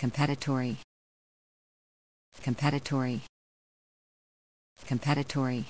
competitory. Competitory. Competitory.